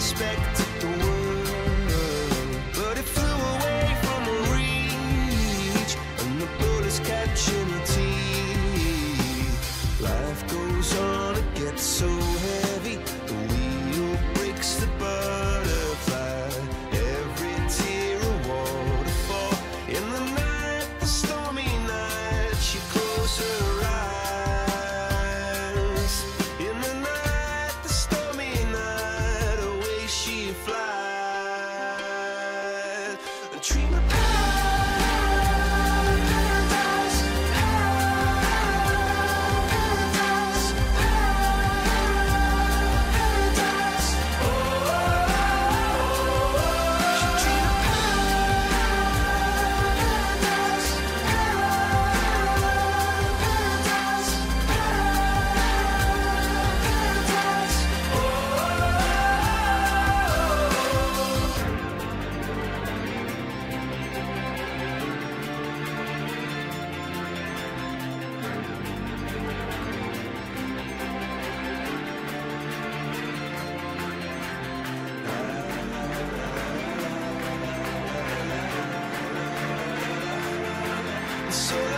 she expected the world, but it flew away from reach, and the bullets catching her teeth. Life goes on, it gets so heavy, the wheel breaks the butterfly. Every tear a waterfall in the night, the stormy flies. A So